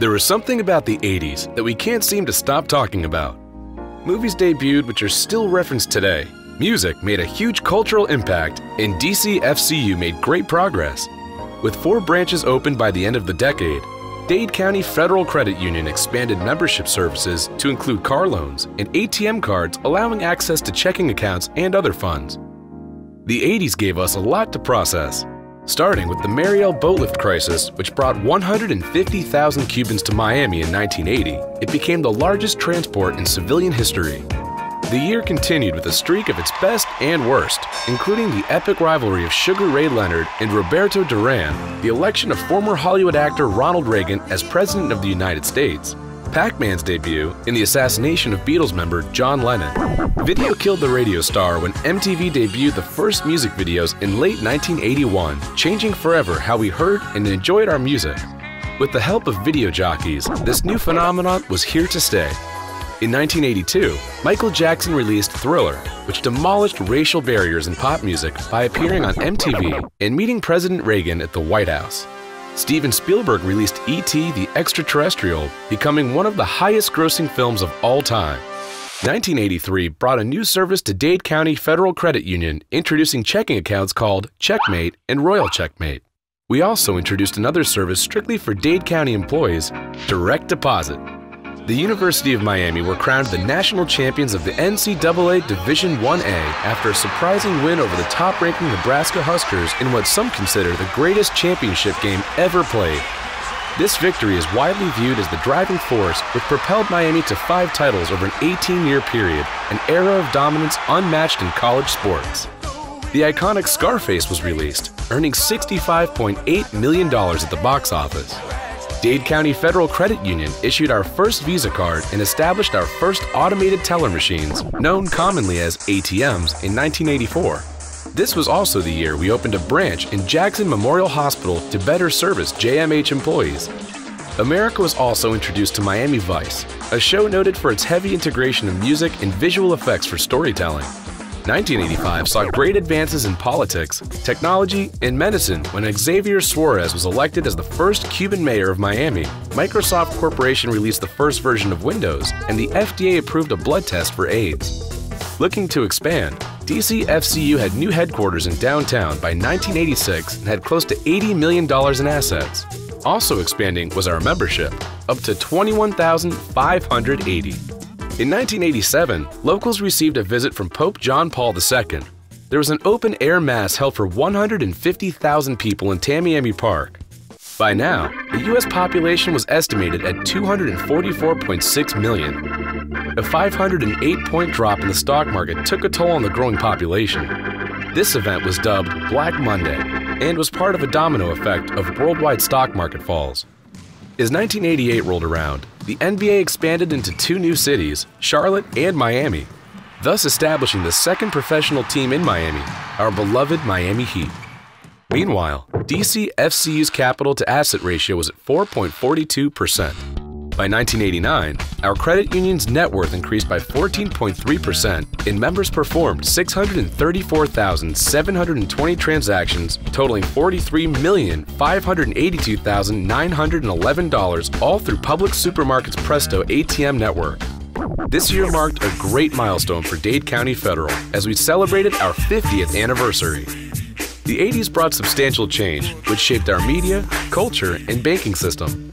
There was something about the 80s that we can't seem to stop talking about. Movies debuted which are still referenced today. Music made a huge cultural impact, and DCFCU made great progress. With four branches opened by the end of the decade, Dade County Federal Credit Union expanded membership services to include car loans and ATM cards allowing access to checking accounts and other funds. The 80s gave us a lot to process, starting with the Mariel boatlift crisis, which brought 150,000 Cubans to Miami in 1980. It became the largest transport in civilian history. The year continued with a streak of its best and worst, including the epic rivalry of Sugar Ray Leonard and Roberto Duran, the election of former Hollywood actor Ronald Reagan as President of the United States, Pac-Man's debut in the assassination of Beatles member John Lennon. Video killed the radio star when MTV debuted the first music videos in late 1981, changing forever how we heard and enjoyed our music. With the help of video jockeys, this new phenomenon was here to stay. In 1982, Michael Jackson released Thriller, which demolished racial barriers in pop music by appearing on MTV and meeting President Reagan at the White House. Steven Spielberg released E.T. the Extraterrestrial, becoming one of the highest grossing films of all time. 1983 brought a new service to Dade County Federal Credit Union, introducing checking accounts called Checkmate and Royal Checkmate. We also introduced another service strictly for Dade County employees, Direct Deposit. The University of Miami were crowned the national champions of the NCAA Division 1A after a surprising win over the top-ranking Nebraska Huskers in what some consider the greatest championship game ever played. This victory is widely viewed as the driving force which propelled Miami to five titles over an 18-year period, an era of dominance unmatched in college sports. The iconic Scarface was released, earning $65.8 million at the box office. Dade County Federal Credit Union issued our first Visa card and established our first automated teller machines, known commonly as ATMs, in 1984. This was also the year we opened a branch in Jackson Memorial Hospital to better service JMH employees. America was also introduced to Miami Vice, a show noted for its heavy integration of music and visual effects for storytelling. 1985 saw great advances in politics, technology, and medicine when Xavier Suarez was elected as the first Cuban mayor of Miami. Microsoft Corporation released the first version of Windows, and the FDA approved a blood test for AIDS. Looking to expand, DCFCU had new headquarters in downtown by 1986 and had close to $80 million in assets. Also expanding was our membership, up to 21,580. In 1987, locals received a visit from Pope John Paul II. There was an open air mass held for 150,000 people in Tamiami Park. By now, the U.S. population was estimated at 244.6 million. A 508 point drop in the stock market took a toll on the growing population. This event was dubbed Black Monday and was part of a domino effect of worldwide stock market falls. As 1988 rolled around, the NBA expanded into two new cities, Charlotte and Miami, thus establishing the second professional team in Miami, our beloved Miami Heat. Meanwhile, DC FCU's capital to asset ratio was at 4.42%. By 1989, our credit union's net worth increased by 14.3%, and members performed 634,720 transactions totaling $43,582,911 all through Publix Supermarkets Presto ATM network. This year marked a great milestone for Dade County Federal as we celebrated our 50th anniversary. The 80s brought substantial change, which shaped our media, culture, and banking system.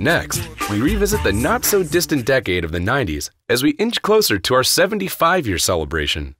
Next, we revisit the not so distant decade of the 90s as we inch closer to our 75 year celebration.